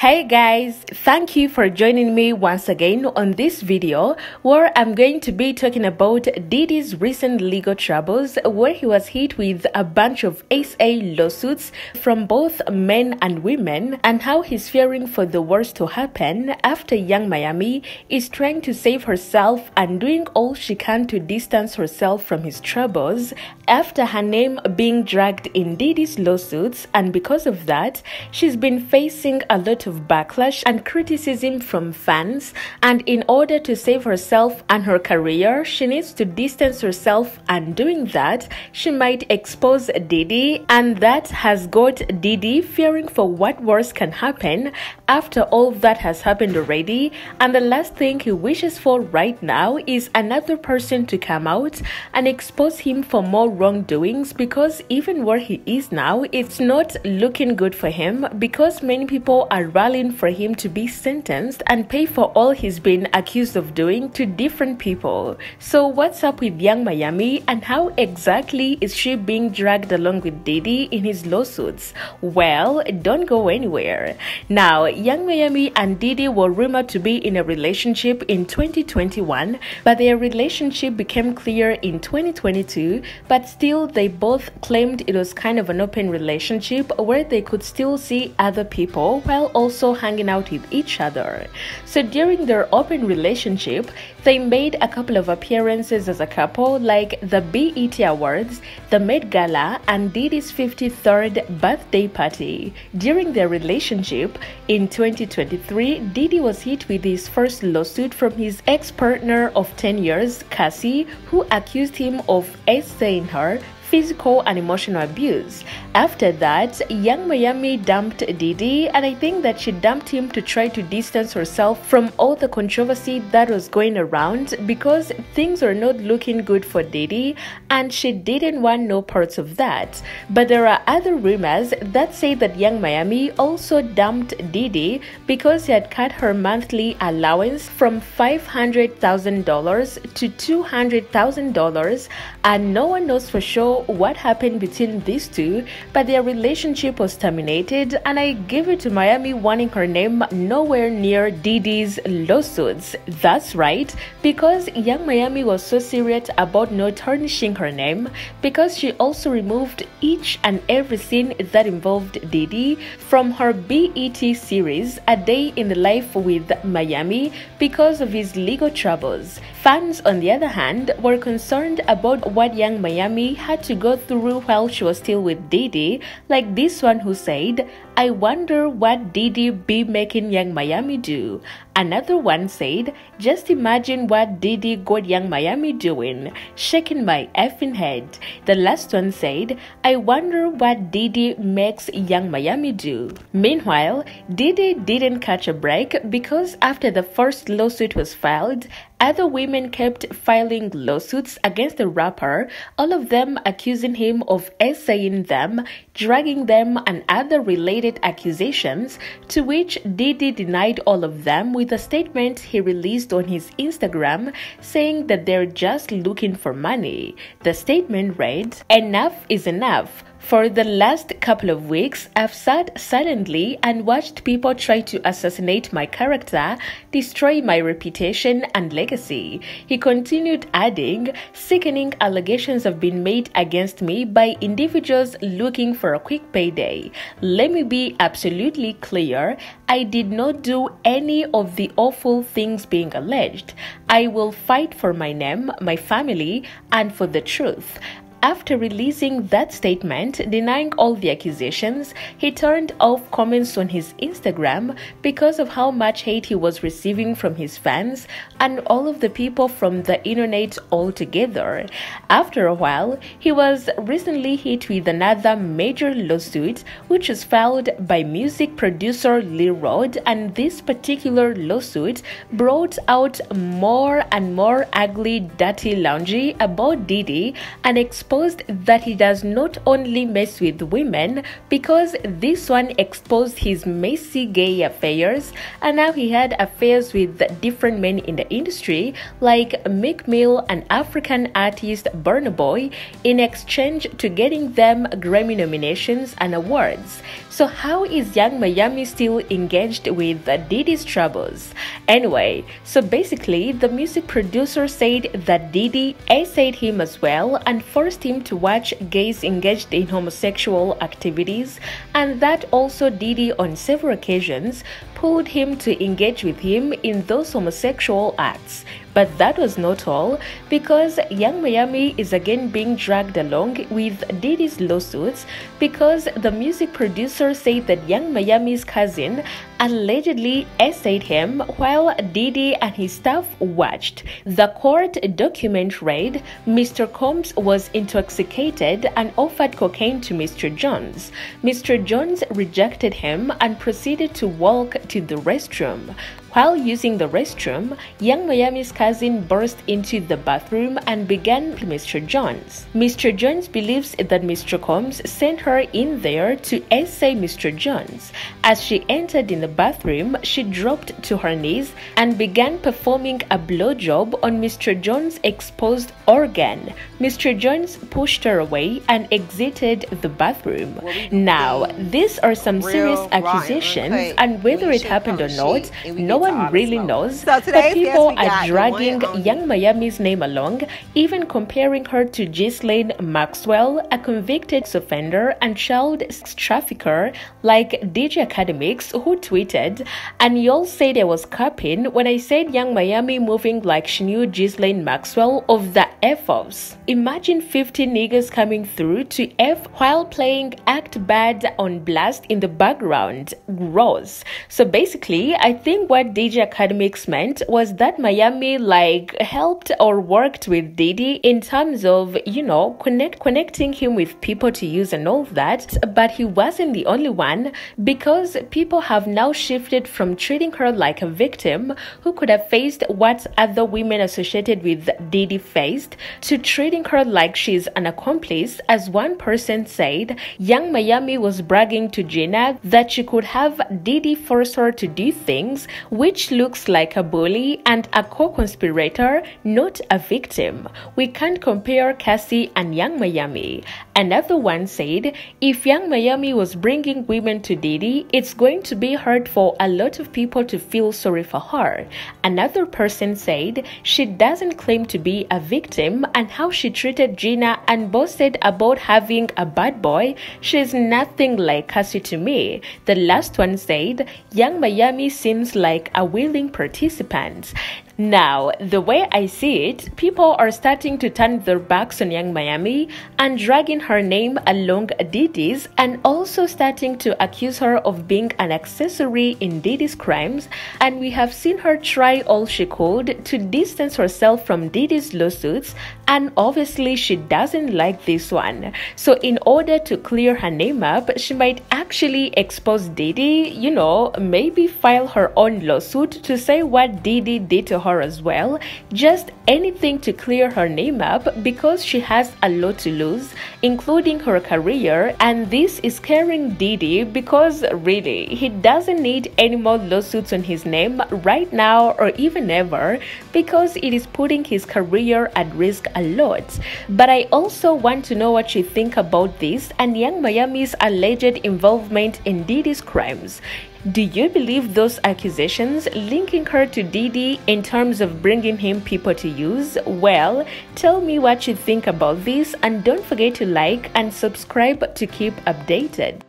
Hey guys, thank you for joining me once again on this video where I'm going to be talking about Diddy's recent legal troubles where he was hit with a bunch of SA lawsuits from both men and women and how he's fearing for the worst to happen after Yung Miami is trying to save herself and doing all she can to distance herself from his troubles after her name being dragged in Diddy's lawsuits. And because of that, she's been facing a lot of of backlash and criticism from fans, and in order to save herself and her career, she needs to distance herself, and doing that, she might expose Diddy, and that has got Diddy fearing for what worse can happen after all that has happened already. And the last thing he wishes for right now is another person to come out and expose him for more wrongdoings because even where he is now, it's not looking good for him because many people are rallying for him to be sentenced and pay for all he's been accused of doing to different people. So, what's up with Yung Miami and how exactly is she being dragged along with Diddy in his lawsuits? Well, don't go anywhere. Now, Yung Miami and Diddy were rumored to be in a relationship in 2021, but their relationship became clear in 2022. But still, they both claimed it was kind of an open relationship where they could still see other people while also hanging out with each other. So during their open relationship, they made a couple of appearances as a couple, like the BET Awards, the Met Gala, and Diddy's 53rd birthday party. During their relationship in 2023, Diddy was hit with his first lawsuit from his ex partner of 10 years, Cassie, who accused him of essaying her physical and emotional abuse. After that, Yung Miami dumped Diddy, and I think that she dumped him to try to distance herself from all the controversy that was going around because things were not looking good for Diddy, and she didn't want no parts of that. But there are other rumors that say that Yung Miami also dumped Diddy because he had cut her monthly allowance from $500,000 to $200,000, and no one knows for sure what happened between these two, but their relationship was terminated, and I give it to Miami wanting her name nowhere near Diddy's lawsuits. That's right, because Yung Miami was so serious about not tarnishing her name, because she also removed each and every scene that involved Diddy from her BET series, A Day in the Life with Miami, because of his legal troubles. Fans, on the other hand, were concerned about what Yung Miami had to go through while she was still with Diddy, like this one who said, I wonder what Diddy be making Yung Miami do. Another one said, Just imagine what Diddy got Yung Miami doing, shaking my effing head. The last one said, I wonder what Diddy makes Yung Miami do. Meanwhile, Diddy didn't catch a break because after the first lawsuit was filed, other women kept filing lawsuits against the rapper, all of them accusing him of essaying them, dragging them, and other related accusations, to which Diddy denied all of them with a statement he released on his Instagram saying that they're just looking for money. The statement read, Enough is enough. For the last couple of weeks, I've sat silently and watched people try to assassinate my character, destroy my reputation and legacy. He continued adding, sickening allegations have been made against me by individuals looking for a quick payday. Let me be absolutely clear I did not do any of the awful things being alleged. I will fight for my name, my family, and for the truth. After releasing that statement denying all the accusations, he turned off comments on his Instagram because of how much hate he was receiving from his fans and all of the people from the internet altogether. After a while, he was recently hit with another major lawsuit, which was filed by music producer Lil Rod, and this particular lawsuit brought out more and more ugly, dirty laundry about Diddy and exposed exposed that he does not only mess with women because this one exposed his messy gay affairs and now he had affairs with different men in the industry like Meek Mill and African artist Burna Boy in exchange to getting them Grammy nominations and awards. So how is Yung Miami still engaged with Diddy's troubles? Anyway, so basically the music producer said that Diddy essayed him as well and forced him to watch gays engaged in homosexual activities and that also Diddy on several occasions pulled him to engage with him in those homosexual acts. But that was not all, because Yung Miami is again being dragged along with Diddy's lawsuits because the music producer said that Yung Miami's cousin allegedly essayed him while Diddy and his staff watched. The court document read Mr. Combs was intoxicated and offered cocaine to Mr. Jones. Mr. Jones rejected him and proceeded to walk to the restroom. While using the restroom, Yung Miami's cousin burst into the bathroom and began Mr. Jones. Mr. Jones believes that Mr. Combs sent her in there to essay Mr. Jones. As she entered in the bathroom, she dropped to her knees and began performing a blowjob on Mr. Jones' exposed organ. Mr. Jones pushed her away and exited the bathroom. Now, these are some serious accusations, and whether it happened or not, no one really knows. So but people are dragging Yung Miami's name along, even comparing her to Ghislaine Maxwell, a convicted offender and child trafficker like DJ Akademiks, who tweeted, and y'all said I was capping when I said Yung Miami moving like she knew Ghislaine Maxwell of the F-offs. Imagine 50 niggas coming through to F while playing Act Bad on Blast in the background. Gross. So basically, I think what DJ Akademiks meant was that Miami like helped or worked with Diddy in terms of, you know, connect connecting him with people to use and all that. But he wasn't the only one because people have now shifted from treating her like a victim who could have faced what other women associated with Diddy faced to treating her like she's an accomplice. As one person said, Yung Miami was bragging to Gina that she could have Diddy force her to do things which looks like a bully and a co-conspirator, not a victim. We can't compare Cassie and Yung Miami. Another one said, if Yung Miami was bringing women to Diddy, it's going to be hard for a lot of people to feel sorry for her. Another person said, she doesn't claim to be a victim and how she treated Gina and boasted about having a bad boy, she's nothing like Cassie to me. The last one said, Yung Miami seems like a willing participant. Now, the way I see it, people are starting to turn their backs on Yung Miami and dragging her name along Diddy's and also starting to accuse her of being an accessory in Diddy's crimes. And we have seen her try all she could to distance herself from Diddy's lawsuits, and obviously she doesn't like this one. So, in order to clear her name up, she might actually expose Diddy, you know, maybe file her own lawsuit to say what Diddy did to her her as well. Just anything to clear her name up because she has a lot to lose, including her career. And this is scaring Diddy because really, he doesn't need any more lawsuits on his name right now or even ever because it is putting his career at risk a lot. But I also want to know what you think about this and Yung Miami's alleged involvement in Diddy's crimes. Do you believe those accusations linking her to Diddy in terms of bringing him people to use? Well, tell me what you think about this and don't forget to like and subscribe to keep updated.